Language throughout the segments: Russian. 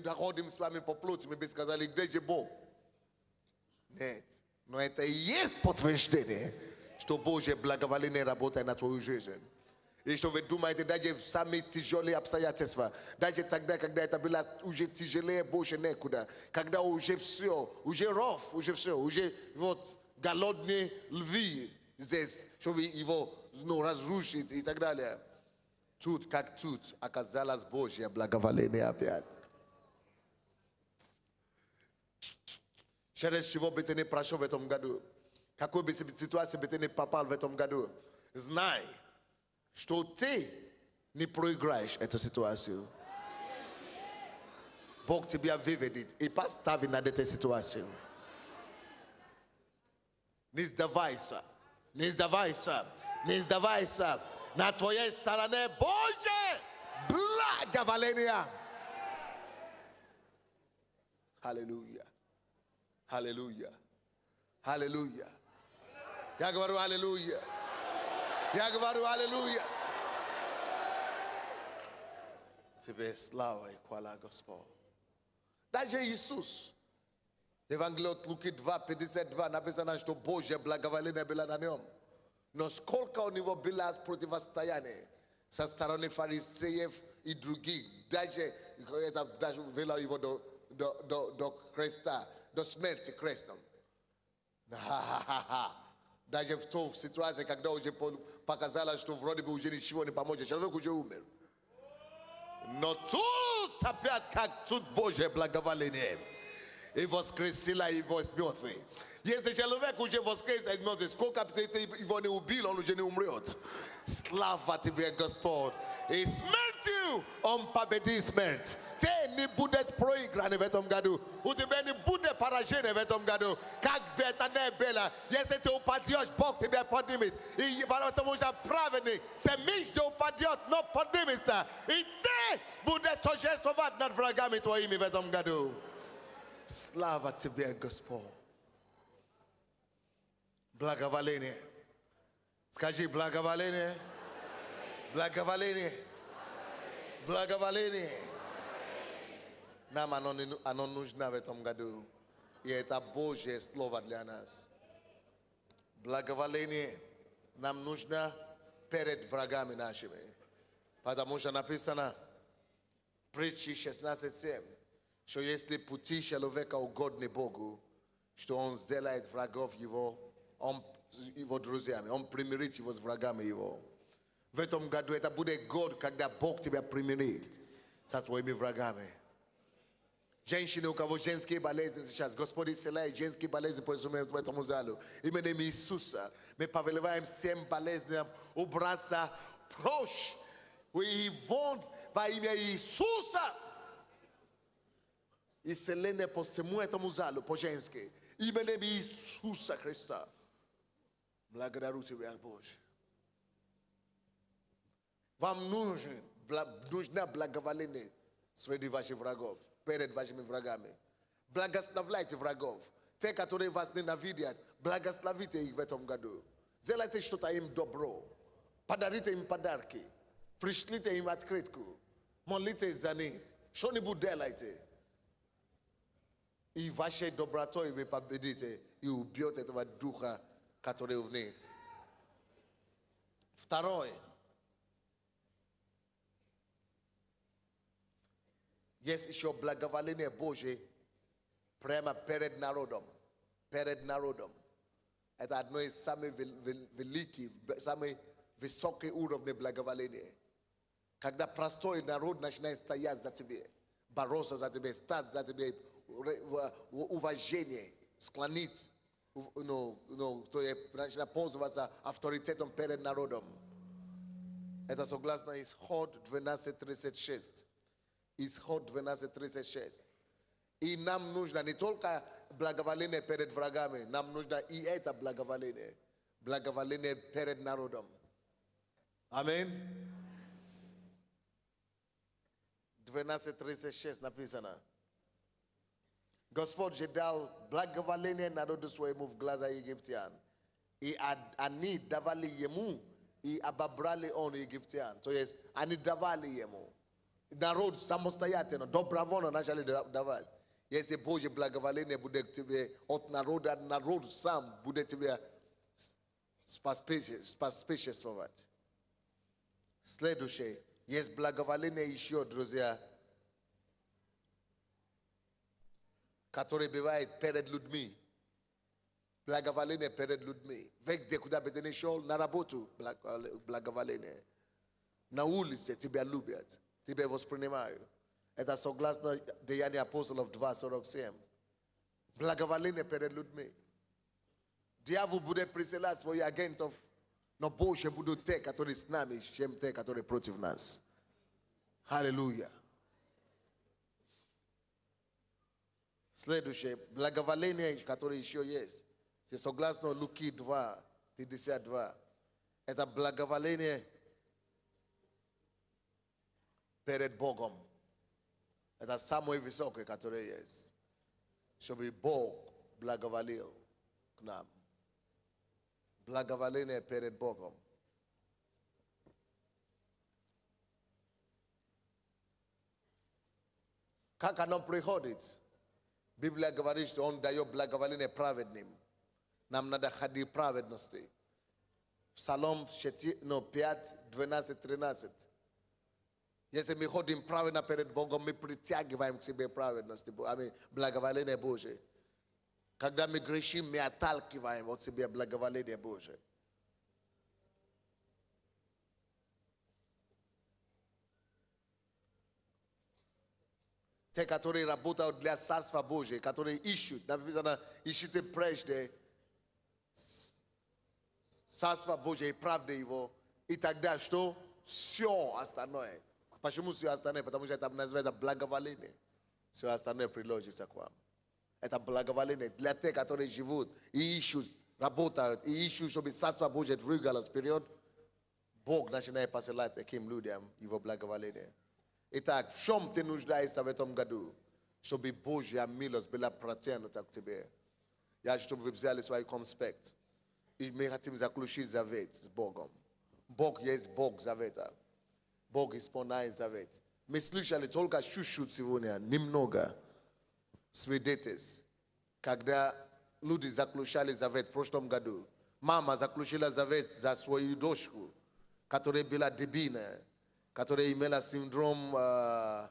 доходим с вами по плоти, мы бы сказали, где же Бог? Нет. Но это и есть подтверждение, что Божье благоволение работает на твою жизнь. И что вы думаете, даже в самые тяжелые обстоятельства, даже тогда, когда это было уже тяжелее больше некуда, когда уже все, уже ров, уже все, уже вот голодные львы здесь, чтобы его ну, разрушить и так далее. Тут, как тут, оказалось Божье благоволение опять. Через чего бы ты не прошел в этом году, какой бы ситуации бы ты не попал в этом году, знай, что ты не проиграешь эту ситуацию. Бог тебя выведет и поставит над этой ситуацией. Не сдавайся, не сдавайся, не сдавайся. На твоей стороне Божье благоволение. Аллилуйя. Аллилуйя. Аллилуйя. Я говорю аллилуйя. Я говорю аллилуйя. Тебе слава и хвала Господь. Даже Иисус. Евангелие от Луки 2, 52 написано, что Божье благоволение было на нем. Но сколько у него было противостояние со стороны фарисеев и других. Даже это даже вело его до, до, до, до креста, до смерти крестом. Ха-ха-ха. Даже в той ситуации, когда уже показалось, что вроде бы уже ничего не поможет, человек уже умер. Но тут опять как тут Божье благоволение. И воскресила его из мертвых. Если человек уже воскрес из мертвых, сколько бы ты его не убил, он уже не умрет. Слава тебе, Господь. И смертью он победит смерть. Те не будет проиграны в этом году. У тебя не будет поражения в этом году. Как бы это не было, если ты упадешь, Бог тебя поднимет. И потому что праведник се между упадет, но поднимется. И ты будешь торжествовать над врагами твоими в этом году. Слава тебе, Господь. Благоволение. Скажи благоволение. Благоволение. Благоволение. Нам оно, не- оно нужно в этом году. И это Божье слово для нас. Благоволение нам нужно перед врагами нашими. Потому что написано, притчи 16.7, что если пути человека угодны Богу, что он сделает врагов его, он, его друзьями, он примирит его с врагами его. В этом году это будет год, когда Бог тебя примирит со твоими врагами. Женщины, у кого женские болезни сейчас, Господь исцеляет женские болезни по этому залу. Именем Иисуса мы повелеваем всем болезням убраться прочь. И вон во имя Иисуса. Исцеление по всему этому залу, по женски. Именем Иисуса Христа. Благодарю Тебя, Боже. Вам нужен, нужна благоволение среди ваших врагов, перед вашими врагами. Благословляйте врагов. Те, которые вас ненавидят, благословите их в этом году. Сделайте что-то им добро. Подарите им подарки. Пришлите им открытку. Молитесь за них. Что-нибудь делайте. И вашей добротой вы победите и убьете этого духа, который в них. Второе. Есть еще благоволение Божье прямо перед народом. Перед народом. Это одно из самых вел- вел- великих, самых высоких уровней благоволения. Когда простой народ начинает стоять за тебе, бороться за тебя, стать за тебя, уважение, склонить, у- ну, ну, то есть начинает пользоваться авторитетом перед народом. Это согласно Исход 12.36. Исход 12.36. И нам нужно не только благоволение перед врагами, нам нужно и это благоволение. Благоволение перед народом. Аминь. 12.36 написано. Господь же дал благоволение народу своему в глаза египтян. И они давали ему, и обобрали он египтян. То есть они давали ему. narod samoстоятельно, добровольно начали да- давать. Если Божье благоволение будет тебе от народа, народ сам будет тебе споспешествовать. Следующее. Есть благоволение еще, друзья, которое бывает перед людьми. Благоволение перед людьми. Везде, куда бы ты ни шел, на работу благо- благоволение. На улице тебя любят, тебя воспринимают. Это согласно Деяния апостолов 2.47. Благоволение перед людьми. Дьявол будет присылать своих агентов, но больше будут те, которые с нами, чем те, которые против нас. Аллилуйя. Следующее, благоволение, которое еще есть. Если согласно Луки 2, 52, это благоволение перед Богом. Это самое высокое, которое есть. Чтобы Бог благоволил к нам. Благоволение перед Богом. Как оно приходит? Библия говорит, что Он дает благоволение праведным. Нам надо ходить праведности. Псалом 6, no, 5, 12, 13. Если мы ходим правильно перед Богом, мы притягиваем к себе праведность, благоволение Божие. Когда мы грешим, мы отталкиваем от себя благоволение Божие. Те, которые работают для Царства Божия, которые ищут, написано, ищите прежде Царство Божие и правды Его, и тогда что? Все остальное. Почему все остальное? Потому что это называется благоволение. Все остальное приложится к вам. Это благоволение для тех, которые живут и ищут, работают, и ищут, чтобы Царство Божие двигалось вперед. Бог начинает посылать таким людям его благоволение. Итак, в чем ты нуждаешься в этом году, чтобы Божья милость была протянута к тебе? Я хочу, чтобы вы взяли свой конспект. И мы хотим заключить завет с Богом. Бог есть Бог завета. Бог исполняет завет. Мы слышали только чуть-чуть сегодня, немного свидетельств, когда люди заключали завет в прошлом году. Мама заключила завет за свою дочку, которая была дебильная, Которая имела синдром э,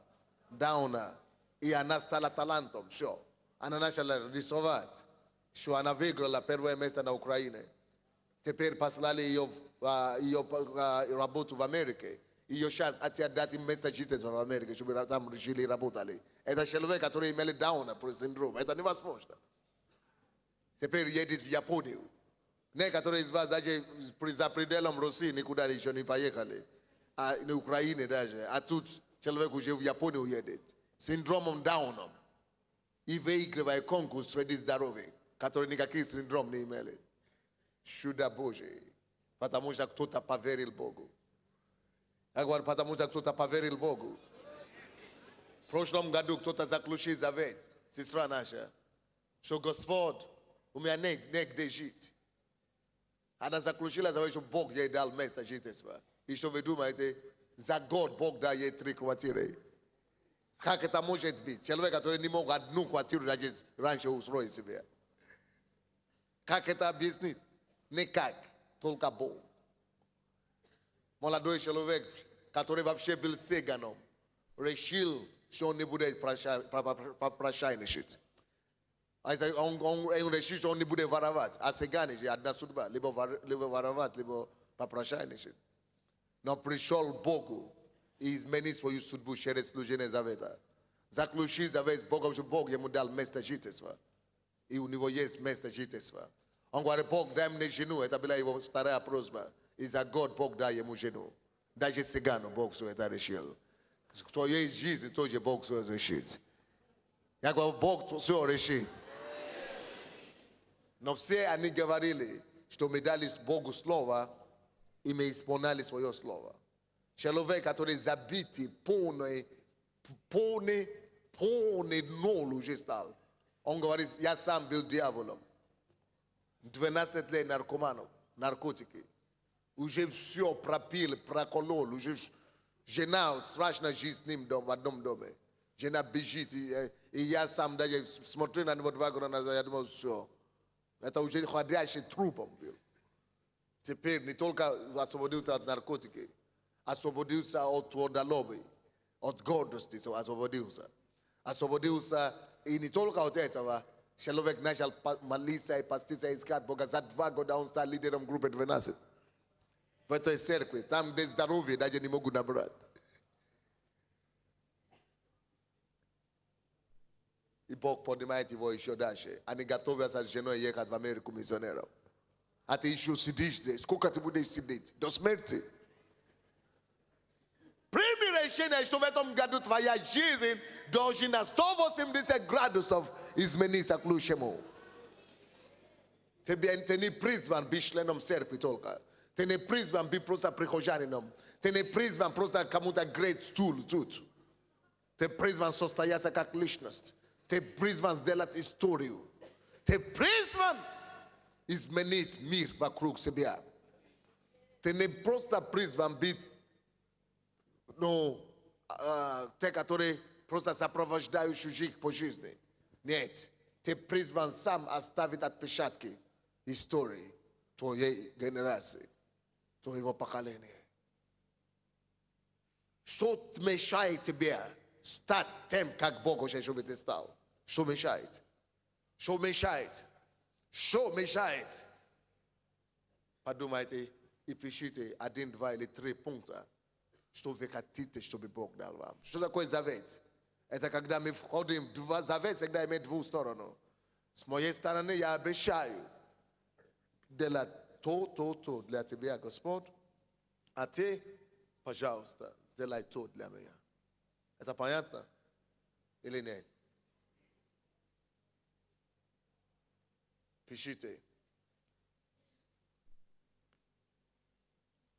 Дауна, и она стала талантом. Все. Она начала рисовать, что она выиграла первое место на Украине. Теперь послали ее, а, ее а, работу в Америке. Ее сейчас хотят дать им место жительства в Америке, чтобы там жили и работали. Это человек, который имели Дауна синдром. Это невозможно. Теперь едет в Японию. Некоторые из вас даже за пределом России никуда еще не поехали. А на Украине даже. А тут человек уже в Японию едет. Синдромом Дауном. И выигрывает конкурс среди здоровых, которые никаких синдром не имели. Чудо Божие. Потому что кто-то поверил Богу. Agora, потому что кто-то поверил Богу. В прошлом году кто-то заключил завет, сестра наша, что Господь у меня не, негде жить. Она заключила завет, что Бог ей дал место жительства. И что вы думаете, за год Бог дал ей три квартиры. Как это может быть? Человек, который не мог одну квартиру даже раньше устроить себе. Как это объяснить? Никак, только Бог. Молодой человек, который вообще был цыганом, решил, что он не будет проща- про- про- про- прощальничать. А Он, он, он решил, что он не будет воровать. А цыгане же одна судьба, либо, либо воровать, либо попрошайничать. Но пришел к Богу и изменил свою судьбу через служение завета. Заключил завет с Богом, что Бог ему дал место жительства. И у него есть место жительства. Он говорит, Бог дай мне жену. Это была его вторая просьба. И за год Бог дай ему жену. Даже цыгану Бог все это решил. Кто есть жизнь, тоже Бог все решит. Я говорю, Бог все решит. Но все они говорили, что мы дали Богу слово, и мы исполняли свое слово. Человек, который забитый, полный, полный, полный ноль уже стал. Он говорит, я сам был дьяволом. 12 лет наркоманом, наркотики. Уже все пропил, проколол, уже Жена страшно жизнь с ним в одном доме. Жена бежит, и, и я сам даже смотрю на него два года назад, я думал, все. Это уже ходящий трупом был. Теперь не только освободился от наркотики, освободился от трудолоби, от гордости освободился. Освободился и не только от этого, человек начал молиться и поститься, искать Бога. За два года он стал лидером группы 12. В этой церкви, там где здоровье даже не могут набрать. И Бог поднимает его еще дальше. Они готовятся с женой ехать в Америку миссионером. А ты еще сидишь здесь. Сколько ты будешь сидеть? До смерти. Прими решение, что в этом году твоя жизнь должна на 180 градусов измениться к лучшему. Тебе, ты не призван быть членом церкви только. Ты не призван быть просто прихожанином. Ты не призван просто кому-то греть стул тут. Ты призван состояться как личность. Ты призван сделать историю. Ты призван изменить мир вокруг себя. Ты не просто призван быть, ну, а, те, которые просто сопровождают чужих по жизни. Нет. Ты призван сам оставить отпечатки истории твоей генерации, твоего поколения. Что мешает тебе стать тем, как Бог хочет, чтобы ты стал? Что мешает? Что мешает? Что мешает? Подумайте и пишите один, два или три пункта, что вы хотите, чтобы Бог дал вам. Что такое завет? Это когда мы входим, два, завет всегда имеет двух сторон. С моей стороны я обещаю делать то, то, то для тебя, Господь, а ты, пожалуйста, сделай то для меня. Это понятно? Или нет? Пишите.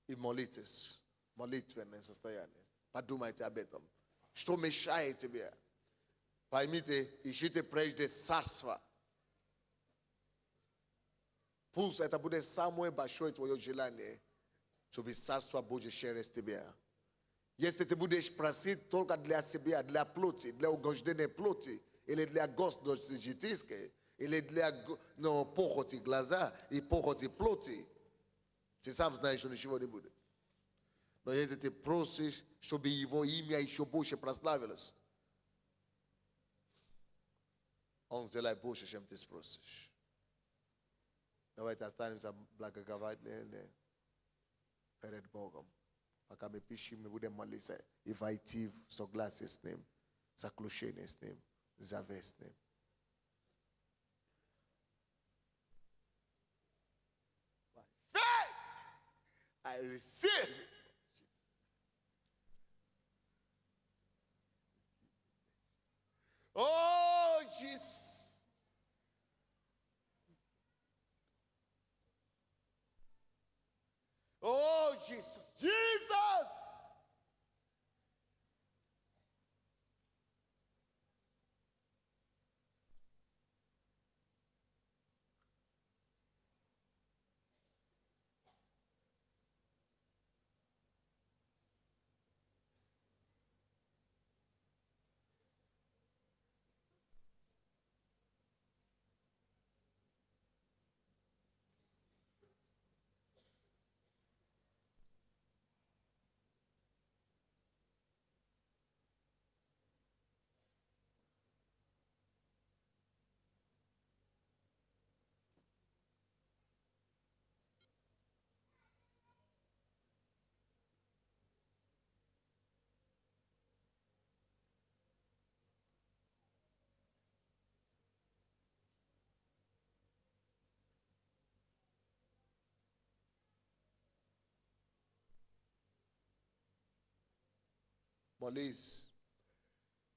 И молитесь. Молитвенное состояние. Подумайте об этом. Что мешает тебе? Поймите, ищите прежде царство. Пусть это будет самое большое твое желание, чтобы царство Божье через тебя. Если ты будешь просить только для себя, для плоти, для угождения плоти, или для гордости житейской, или для ну, похоти глаза и похоти плоти, ты сам знаешь, что ничего не будет. Но если ты просишь, чтобы его имя еще больше прославилось, он сделает больше, чем ты спросишь. Давайте останемся благоговать перед Богом. Пока мы пишем, мы будем молиться и войти в согласие с Ним, заключение с Ним, завет с Ним. I receive. Oh, Jesus. Oh, Jesus. Jesus. Молись,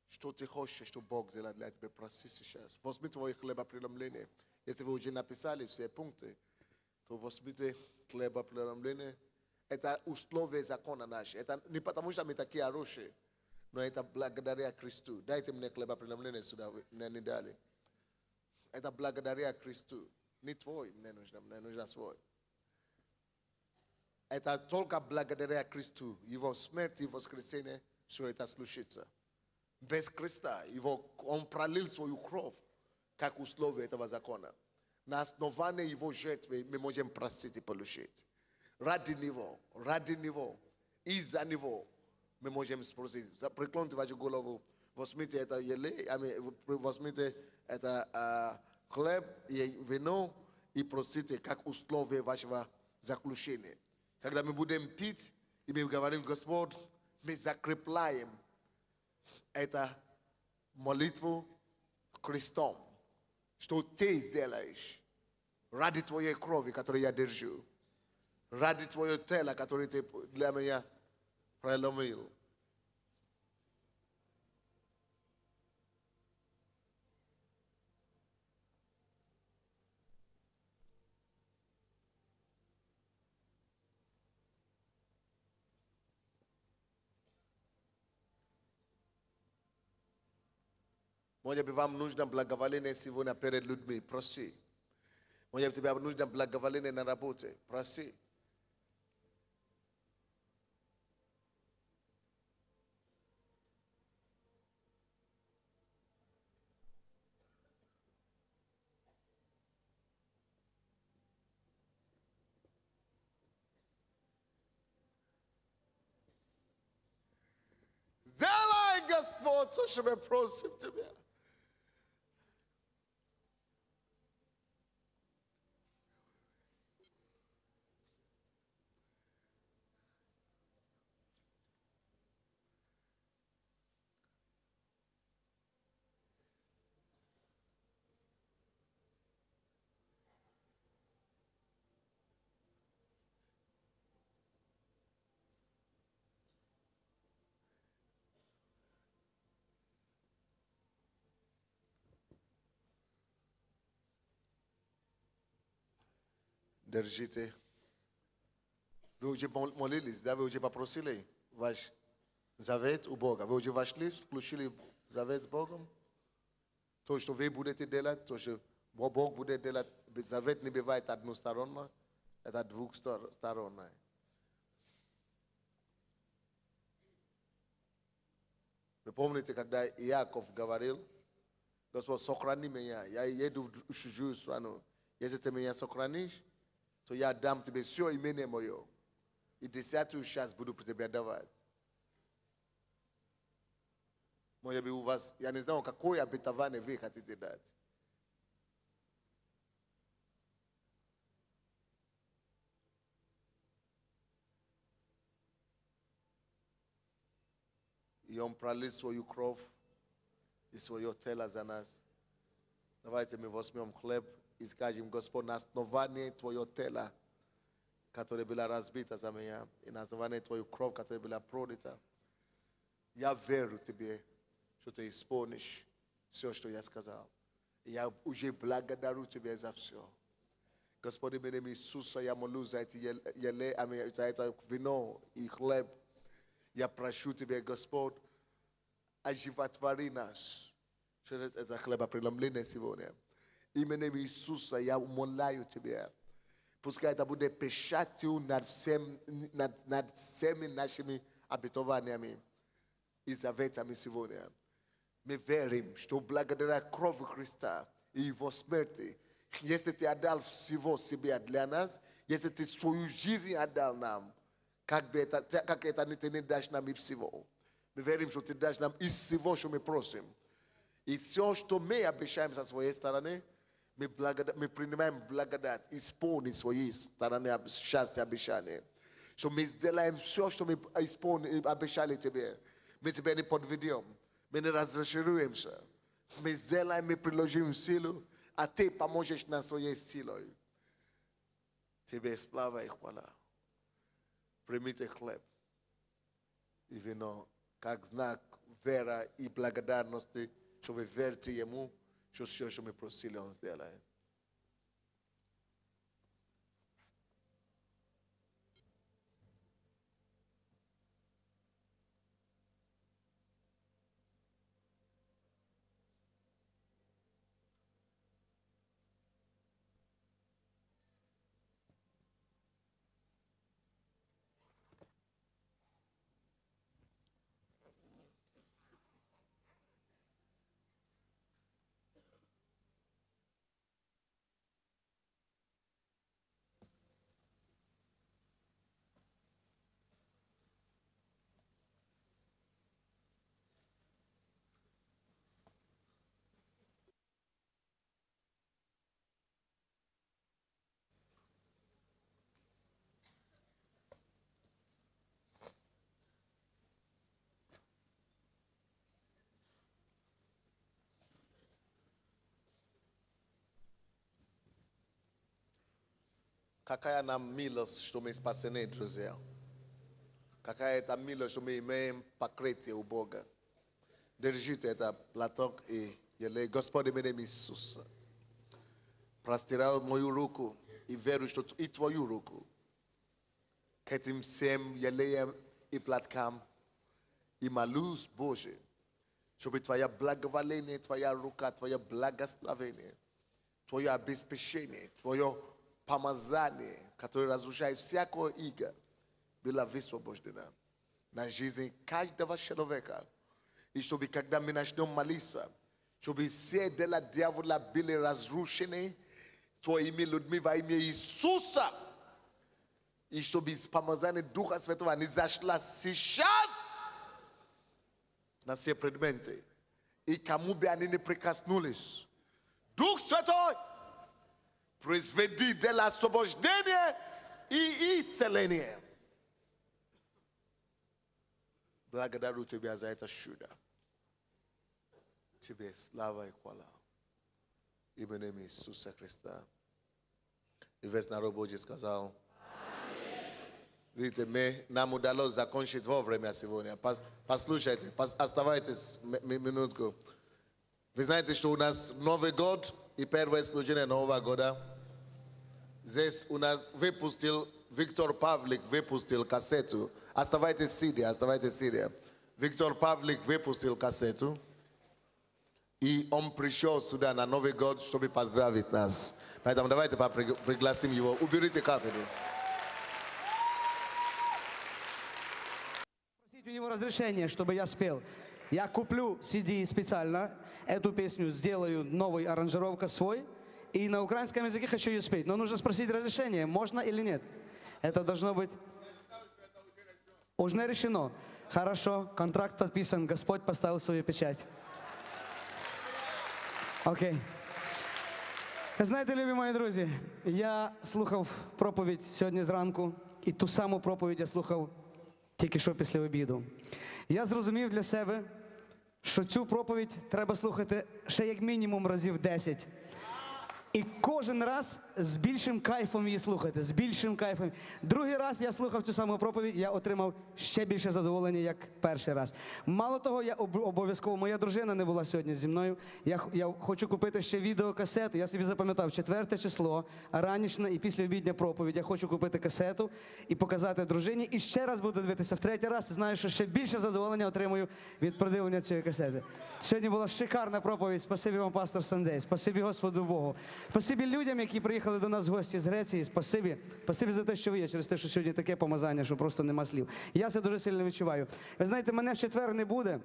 что ты хочешь, что Бог сделает для тебя. Проси сейчас. Возьми твой хлебопреломление. Если вы уже написали все пункты, то возьмите хлебопреломление. Это условие закона наш. Это не потому, что мы такие хорошие, но это благодаря Христу. Дайте мне хлебопреломление сюда, мне не дали. Это благодаря Христу. Не твой, мне нужно, мне нужно свой. Это только благодаря Христу. Его смерть, его воскресение, все это случится. Без Христа, его, он пролил свою кровь, как условие этого закона. На основании его жертвы мы можем просить и получить. Ради него, ради него, из-за него мы можем спросить. Преклоните вашу голову, возьмите это еле, возьмите это а, хлеб и вино и просите как условие вашего заключения. Когда мы будем пить, и мы говорим, Господь, мы закрепляем это молитву Христом, что ты сделаешь ради твоей крови, которую я держу, ради твоего тела, которое ты для меня преломил. Может быть, вам нужно благоволение сегодня перед людьми. Проси. Может быть, тебе нужно благоволение на работе. Проси. Господь, то, что мы просим Тебя. Держите. Вы уже молились, да? Вы уже попросили ваш завет у Бога. Вы уже вошли, включили завет с Богом? То, что вы будете делать, то, что Бог будет делать, завет не бывает односторонно, это двухсторонное. Вы помните, когда Иаков говорил, Господь, сохрани меня, я еду в чужую страну. Если ты меня сохранишь, то я дам тебе все имение мое. И десятую часть буду при тебе давать. Может быть, у вас, я не знаю, какое обетование вы хотите дать. И он пролил свою кровь и свое тело за нас. И скажем, Господь, на основании Твоего тела, которое было разбито за меня, и на основании Твою кровь, которая была пролита, я верю Тебе, что Ты исполнишь все, что я сказал. И я уже благодарю Тебя за все. Господи, именем Иисуса, я молю за эти еле, за это вино и хлеб. Я прошу Тебя, Господь, оживотвори нас через это хлебопреломление сегодня. Именем Иисуса я умоляю Тебя. Пускай это будет печатью над, всем, над, над всеми нашими обетованиями и заветами сегодня. Мы верим, что благодаря крови Христа и Его смерти, если Ты отдал всего себя для нас, если Ты свою жизнь отдал нам, как, бы это, как это не Ты не дашь нам и всего. Мы верим, что Ты дашь нам из всего, что мы просим. И все, что мы обещаем со своей стороны – мы, благодать, мы принимаем благодать, исполнить свои стороны счастья, обещания. Что мы сделаем все, что мы исполнили, обещали тебе. Мы тебе не подведем. Мы не разочаруемся. Мы сделаем, мы приложим силу, а ты поможешь нам своей силой. Тебе слава и хвала. Примите хлеб и вино, как знак вера и благодарности, что вы верите Ему, що все, що ми просили, Он сделает. Какая нам милость, что мы спасены, друзья. Какая это милость, что мы имеем покрытие у Бога. Держите это платок и елей. Господь, именем Иисуса. Простираю мою руку и верю, что и твою руку к этим всем елеям и платкам и молюсь, Боже, чтобы Твоя благоволение, Твоя рука, Твое благословение, Твое обеспечение, Твое помазание, которое разрушает всякое иго, было высвобождено на жизнь каждого человека. И чтобы когда мы начнем молиться, чтобы все дела дьявола были разрушены Твоими людьми во имя Иисуса. И чтобы помазание Духа Святого не зашло сейчас на все предметы. И кому бы они не прикоснулись. Дух Святой, произведи дело освобождения и исцеления. Благодарю Тебя за это чудо. Тебе слава и хвала. Именем Иисуса Христа. И весь народ Божий сказал, Видите, мы, нам удалось закончить вовремя сегодня. Пос- Послушайте, пос- оставайтесь минутку. Вы знаете, что у нас Новый год и первое служение Нового года. Здесь у нас выпустил, Виктор Павлик выпустил кассету. Оставайтесь сидя, оставайтесь сидя. Виктор Павлик выпустил кассету. И он пришел сюда на Новый год, чтобы поздравить нас. Поэтому давайте пригласим его. Уберите кафедру. Просить у него разрешения, чтобы я спел. Я куплю CD специально, эту песню сделаю новый аранжировка свой, и на украинском языке хочу ее спеть. Но нужно спросить разрешение, можно или нет. Это должно быть... Уже не решено. Хорошо, контракт подписан, Господь поставил свою печать. Окей. Знаєте, любі мої друзі, я слухав проповідь сьогодні зранку, і ту саму проповідь я слухав тільки що після обіду. Я зрозумів для себе, що цю проповідь треба слухати ще як мінімум разів 10. І кожен раз з більшим кайфом її слухати, з більшим кайфом. Другий раз я слухав цю саму проповідь, я отримав ще більше задоволення, як перший раз. Мало того, я об- обов'язково, моя дружина не була сьогодні зі мною. Я, я хочу купити ще відеокасету. Я собі запам'ятав четверте число, ранішня і після обідня проповідь. Я хочу купити касету і показати дружині. І ще раз буду дивитися в третій раз. Знаю, що ще більше задоволення отримую від продивлення цієї касети. Сьогодні була шикарна проповідь. Спасибі вам, пастор Сандей. Спасибі Господу Богу. Спасибі людям, які приїхали до нас в гості з Греції. Спасибі. Спасибі за те, що ви є, через те, що сьогодні таке помазання, що просто нема слів. Я це дуже сильно відчуваю. Ви знаєте, мене в четвер не буде.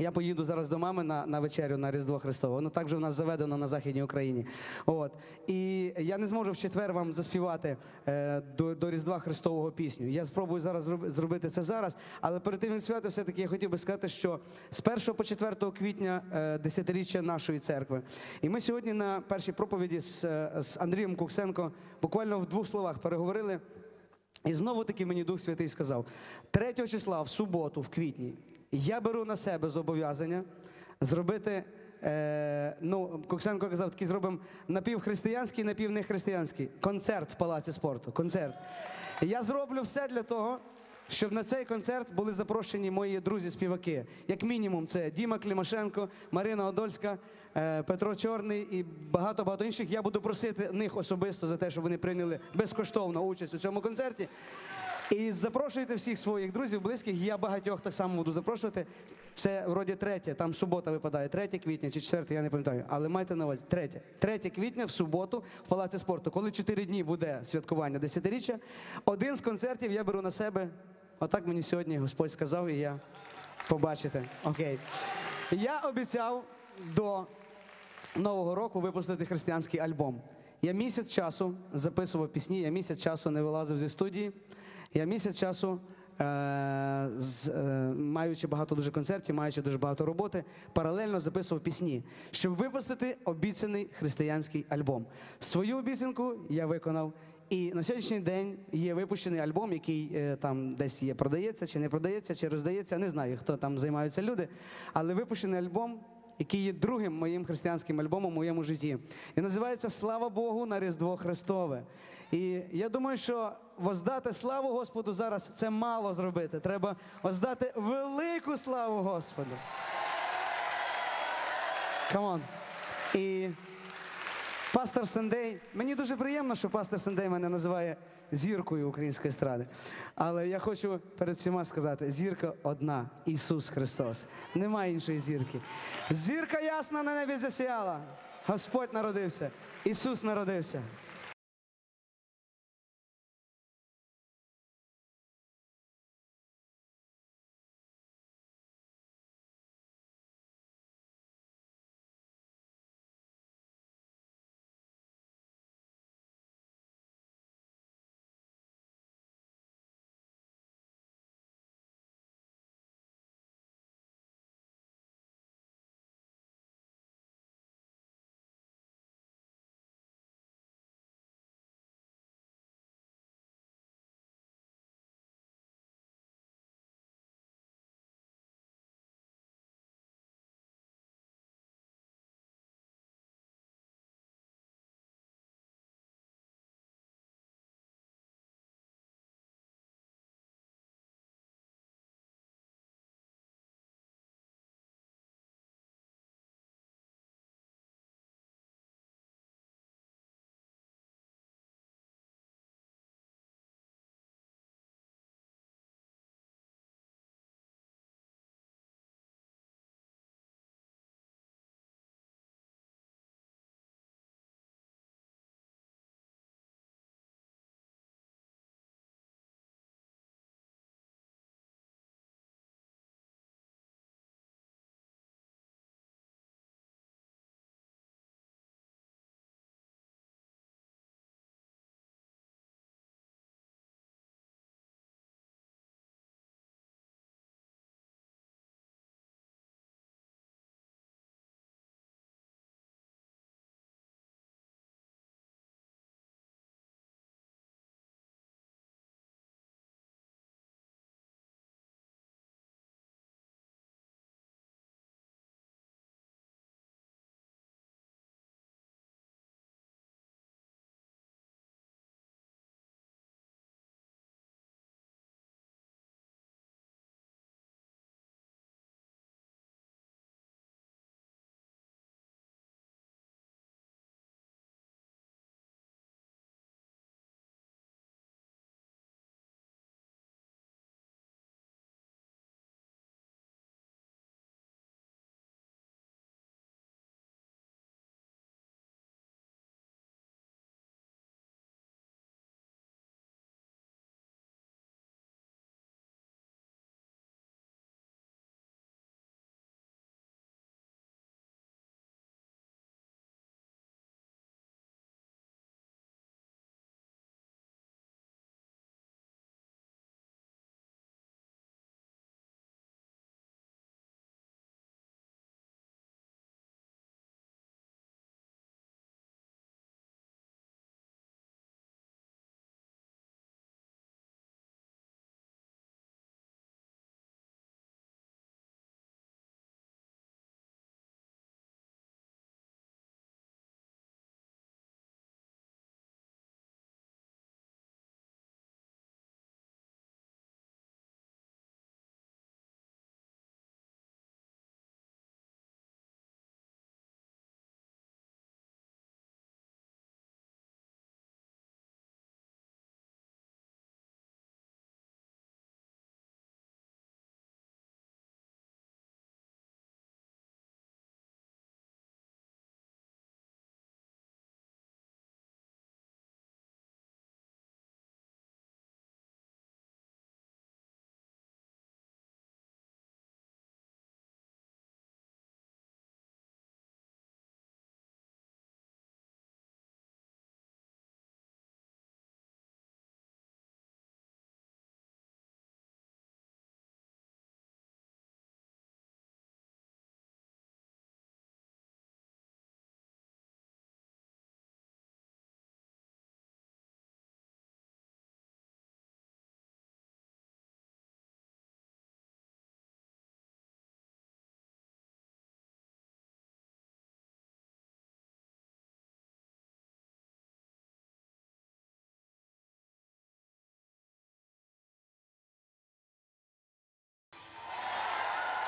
Я поїду зараз до мами на, на вечерю на Різдво Христове. Воно так же в нас заведено на Західній Україні. От. І я не зможу в четвер вам заспівати е, до, до Різдва Христового пісню. Я спробую зараз зроб- зробити це зараз. Але перед тим свято, все-таки я хотів би сказати, що з 1 по 4 квітня е, десятиріччя нашої церкви. І ми сьогодні на першій проповіді з, е, з Андрієм Куксенко буквально в двох словах переговорили. І знову таки мені Дух Святий сказав: 3 числа, в суботу, в квітні, я беру на себе зобов'язання зробити. Е, ну, Коксенко казав, такий зробимо напівхристиянський, напівнехристиянський концерт в палаці спорту. Концерт. Я зроблю все для того, щоб на цей концерт були запрошені мої друзі-співаки. Як мінімум, це Діма Клімашенко, Марина Одольська, е, Петро Чорний і багато-багато інших. Я буду просити них особисто за те, щоб вони прийняли безкоштовно участь у цьому концерті. І запрошуйте всіх своїх друзів, близьких. Я багатьох так само буду запрошувати. Це вроді третє, там субота випадає, 3 квітня чи 4, я не пам'ятаю. Але майте на увазі, третє. 3 квітня в суботу в Палаці спорту. Коли 4 дні буде святкування десятиріччя, один з концертів я беру на себе. Отак мені сьогодні Господь сказав, і я побачите. Окей. Я обіцяв до Нового року випустити християнський альбом. Я місяць часу записував пісні, я місяць часу не вилазив зі студії. Я місяць часу, е, з, е, маючи багато дуже концертів, маючи дуже багато роботи, паралельно записував пісні, щоб випустити обіцяний християнський альбом. Свою обіцянку я виконав. І на сьогоднішній день є випущений альбом, який е, там десь є, продається, чи не продається, чи роздається. Не знаю, хто там займаються люди. Але випущений альбом, який є другим моїм християнським альбомом у моєму житті. І називається Слава Богу на Різдво Христове. І я думаю, що воздати славу Господу зараз це мало зробити. Треба воздати велику славу Господу. Come on. І пастор Сендей. Мені дуже приємно, що пастор Сендей мене називає зіркою української естради. Але я хочу перед всіма сказати: зірка одна Ісус Христос. Немає іншої зірки. Зірка ясна на небі засіяла. Господь народився. Ісус народився.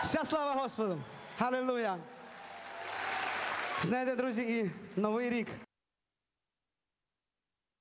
Вся слава Господу! Халилуя! Знаєте, друзі, і новий рік